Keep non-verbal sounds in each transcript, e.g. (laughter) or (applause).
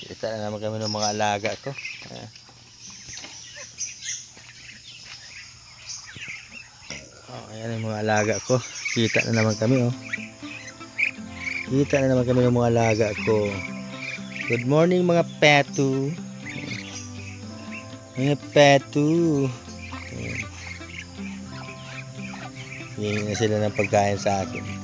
Kita na naman kami ng mga alaga ko. Ah. Oh, ayan yung mga alaga ko. Kita na naman kami oh. Kita na naman kami ng mga alaga ko. Good morning mga petu. Mga petu. Ayan. Hihingi na sila ng pagkain sa akin.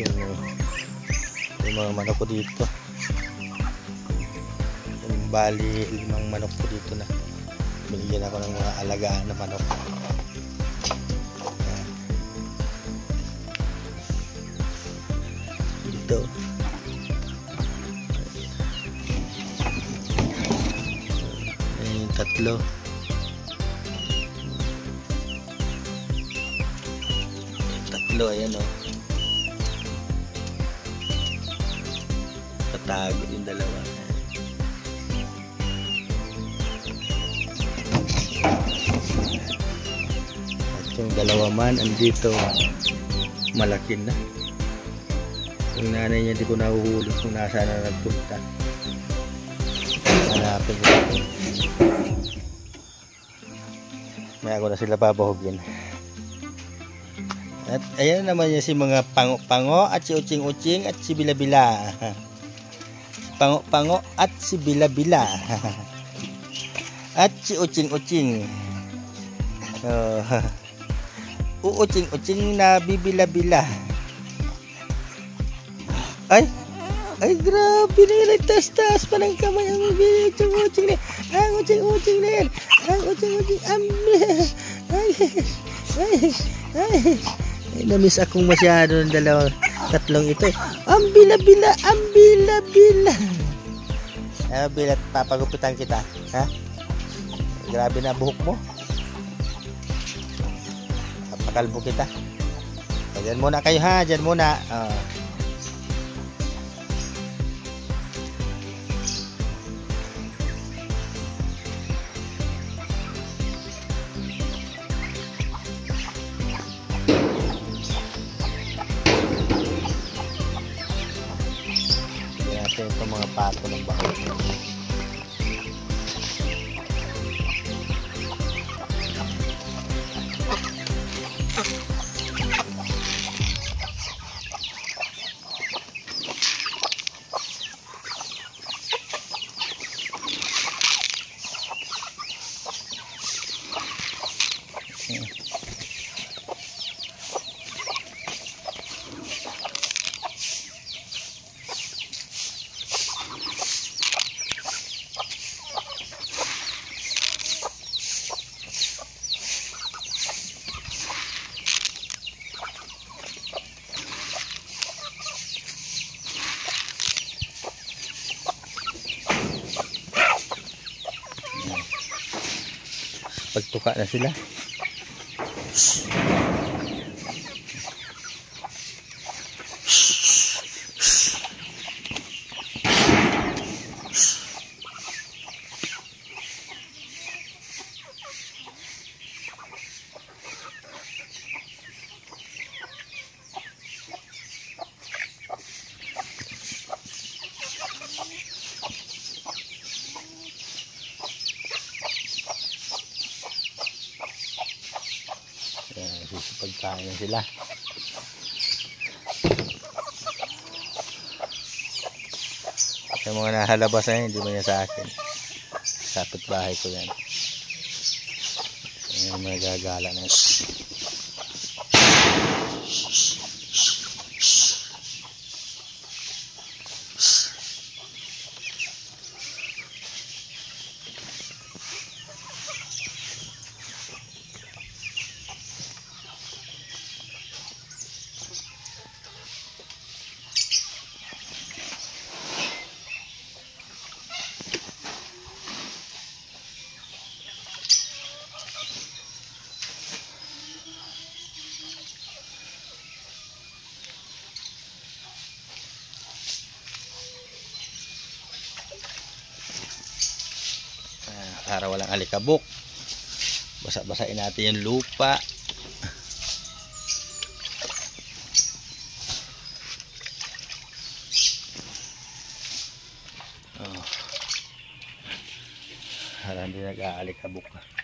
Yung, yung mga manok ko dito. Yung bali, limang manok ko dito na. Binigyan ako ng mga alagaan na manok. Dito. Ayan yung tatlo. Tatlo, ayan o. Patago yung dalawa. At yung dalawa man, andito. Malaki na. Yung nanay niya, di ko nahuhulog kung nasa na nagpunta. Hanapin ko. May ako na sila papahugin. At ayan naman yung si mga pango-pango at si utsing-utsing at si bila-bila. (laughs) Pango-pango at si bila-bila. At si utsing-utsing. Oh. Uutsing-utsing na bibila-bila. Ay! Ay, grabe na yun. Taas-taas pa ng kamay ang utsing-utsing na. Ang utsing-utsing na yan. Ang utsing-utsing. Am... (laughs) Ay! Ay! Ay! Ay, namiss akong masyado ng dalawang tatlong ito. Ang bila-bila! Ang bila-bila! Ah, bilat, papagupitan kita. Ha? Grabe na buhok mo. Papakalbo kita. Diyan muna kayo ha, diyan muna. Oh. Pato ng baho. Pagtuka na sila. Sisipagkain na sila. Yung mga nahalabas na yun, hindi mo yan sa akin. Kapit bahay ko yan. Yung mga gagala na yun. Para walang alikabok. Basa-basain natin yung lupa. Oh. hindi nag-aalikabok. para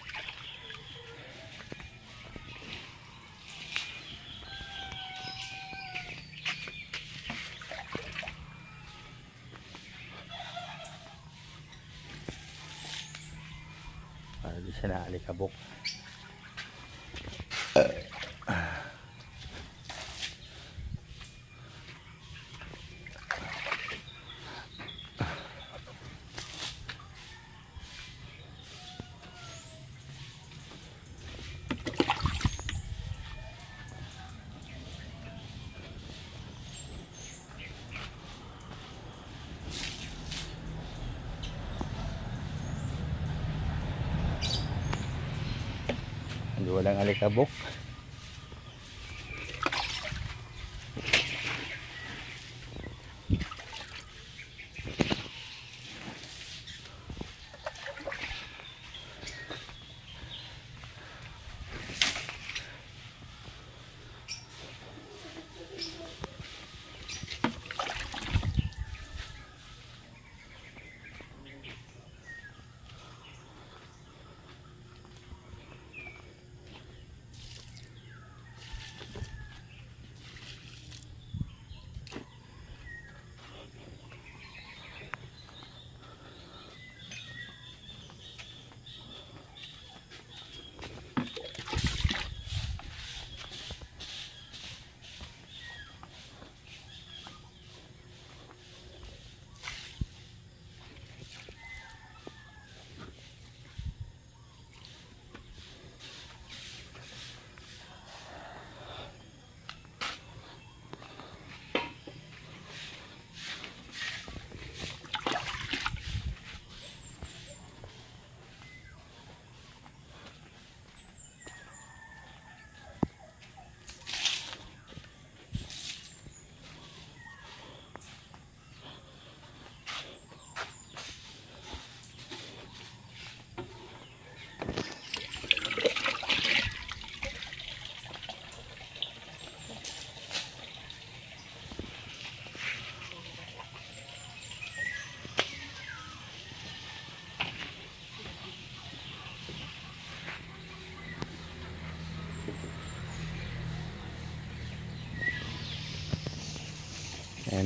walang alikabok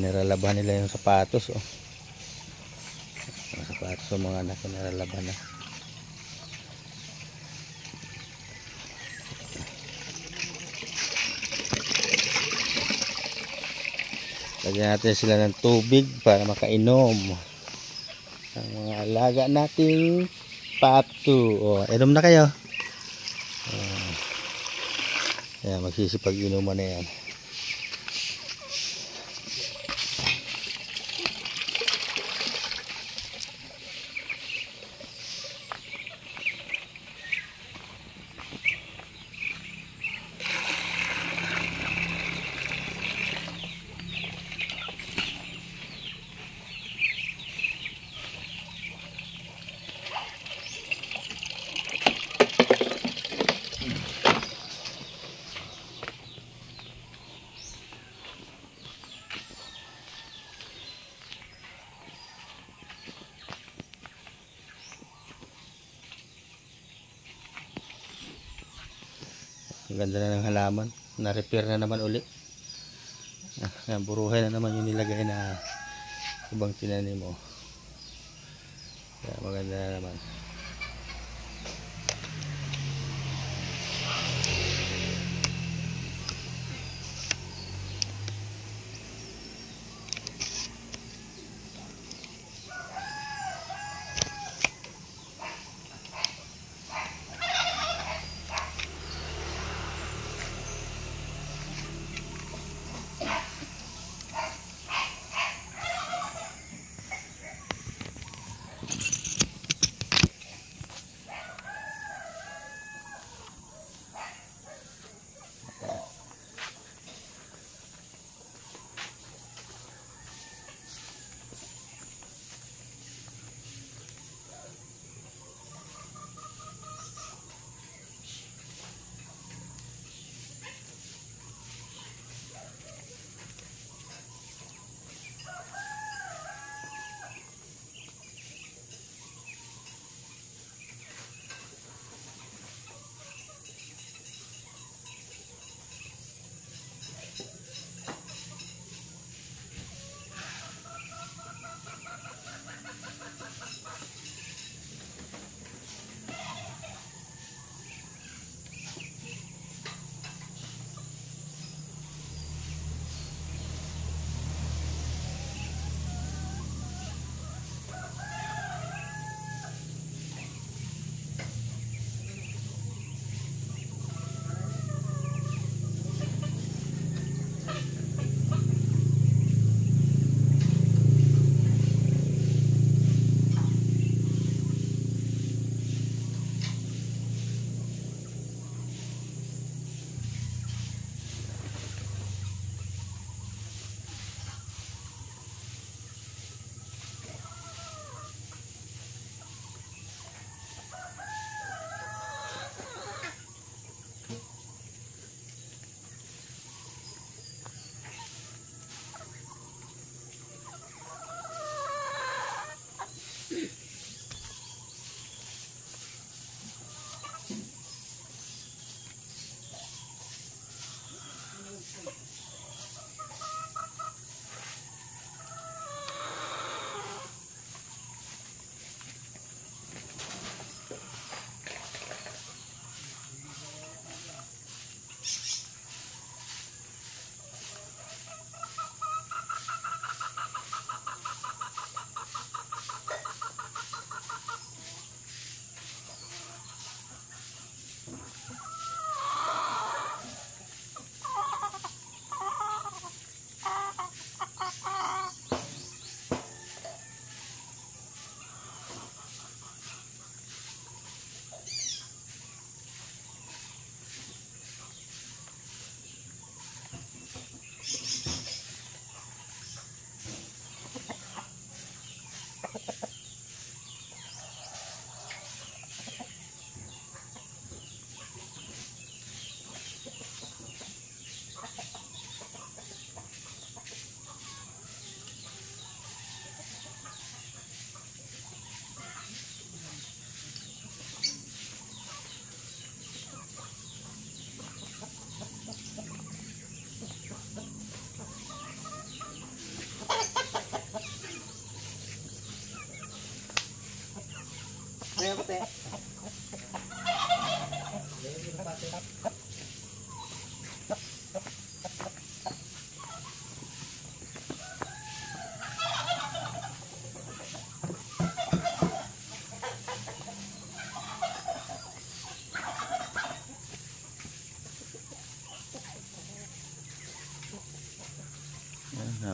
niralaban nila yung sapatos oh. Yung sapatos ng mga anak niralaban na. Lagyan natin sila ng tubig para makainom. Ang mga alaga nating pato. Oh, inom na kayo. Oh. Ayan, magsisipag-inuman na yan. Ganda na ng halaman. Na-repair na naman uli. Ah, buruhay na naman yung nilagay na ibang tinanim mo. Kaya maganda na naman.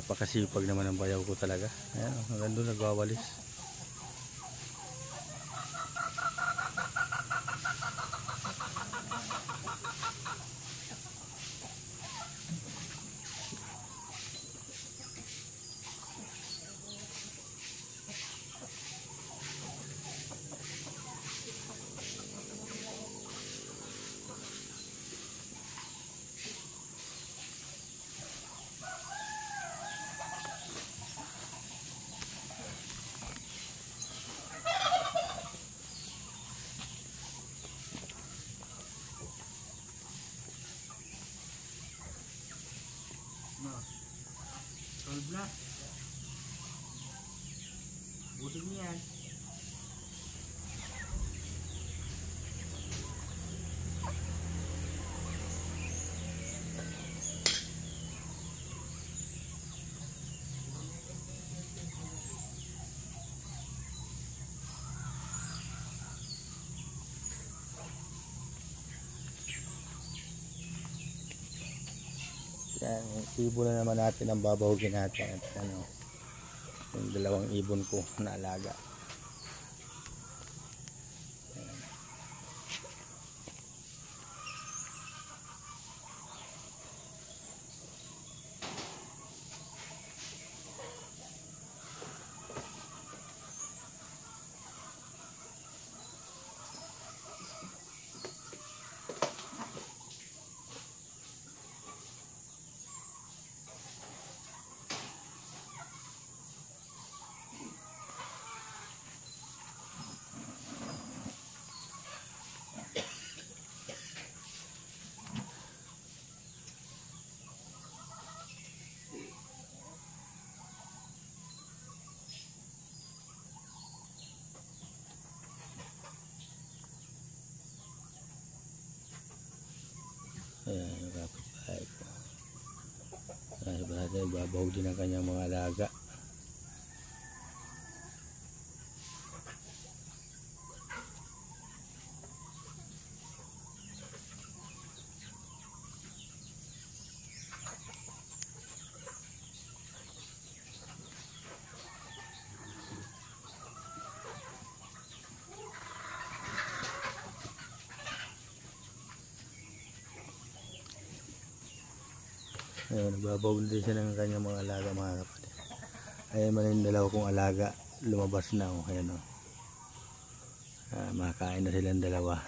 napakasipag naman ang bayaw ko talaga. Ayan, hanggang doon nagwawalis. Butin niya yan. Yan, yung ibo na naman natin ang babahugin natin. At ano, dalawang ibon ko na alaga. Brother, babahog din ang kanyang mga alaga. Ayan, nagbabawal din siya ng kanyang mga alaga mga kapatid. Ayan man yung dalawa kong alaga, lumabas na oh. Ayan oh. Ah, makakain na silang dalawa.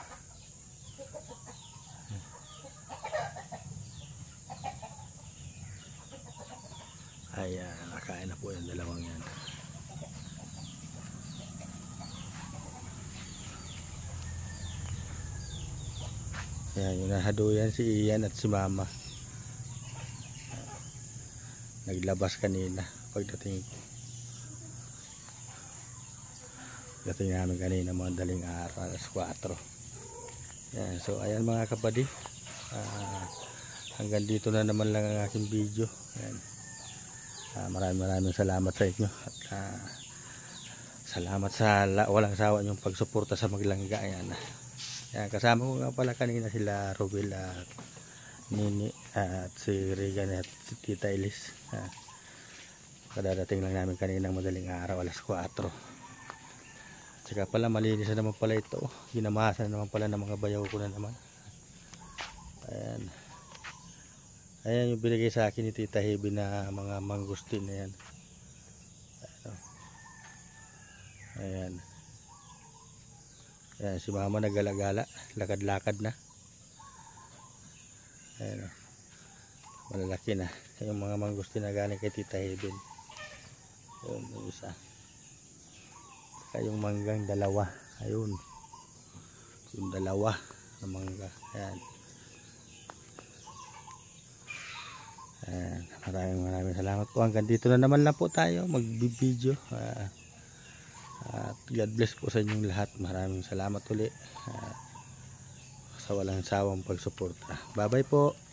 Ayan, nakakain na po yung dalawang yan. Ayan, yung nahaduyan si Ian at si Mama. Naglabas kanina pagdating dating namin kanina mga daling araw alas 4 yan, so ayan mga kapatid. Ah, hanggang dito na naman lang ang aking video. Yan. Ah, maraming maraming salamat sa inyo. At ah, salamat sa la- walang sawa yung pagsuporta sa maglangga. Yan. yan kasama ko nga pala kanina sila Robel at Nini at si Regan at si Tita Elis. Ah, kadadating lang namin kaninang madaling araw alas 4. Tsaka pala malinis na naman pala ito. Ginamasan na naman pala ng mga bayaw ko na naman. Ayan. Ayan yung binigay sa akin ni Tita Hebe na mga mangustin na yan. Ayan. oh. Ayan. Ayan, si mama naggalagala. Lakad-lakad na. Ayan o. Malalaki na. Yung mga mangustin na galing kay Tita Heben. Yun, yung isa. Saka yung manggang dalawa. Ayun. Yung dalawa na mangga. Ayan. Ayan. Maraming maraming salamat po. Hanggang dito na naman lang po tayo. Magbibideo. Ah, at God bless po sa inyong lahat. Maraming salamat ulit. Ah, sa walang sawang pagsuporta. Bye bye po.